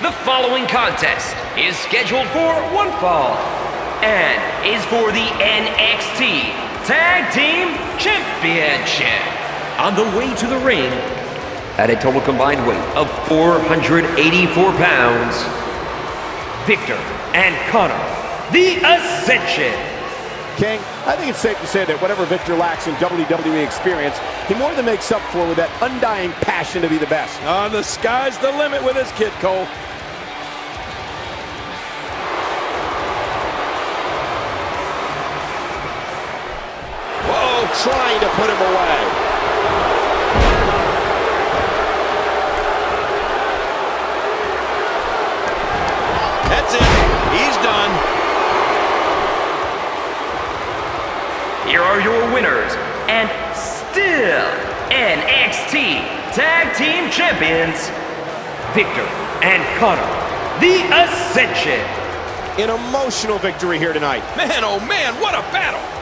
The following contest is scheduled for one fall and is for the NXT Tag Team Championship. On the way to the ring, at a total combined weight of 484 pounds, Viktor and Konnor, the Ascension. King, I think it's safe to say that whatever Viktor lacks in WWE experience, he more than makes up for with that undying passion to be the best. Uh, the sky's the limit with this kid, Cole. Trying to put him away. That's it. He's done. Here are your winners and still NXT Tag Team Champions, Viktor and Konnor, the Ascension. An emotional victory here tonight. Man, oh man, what a battle.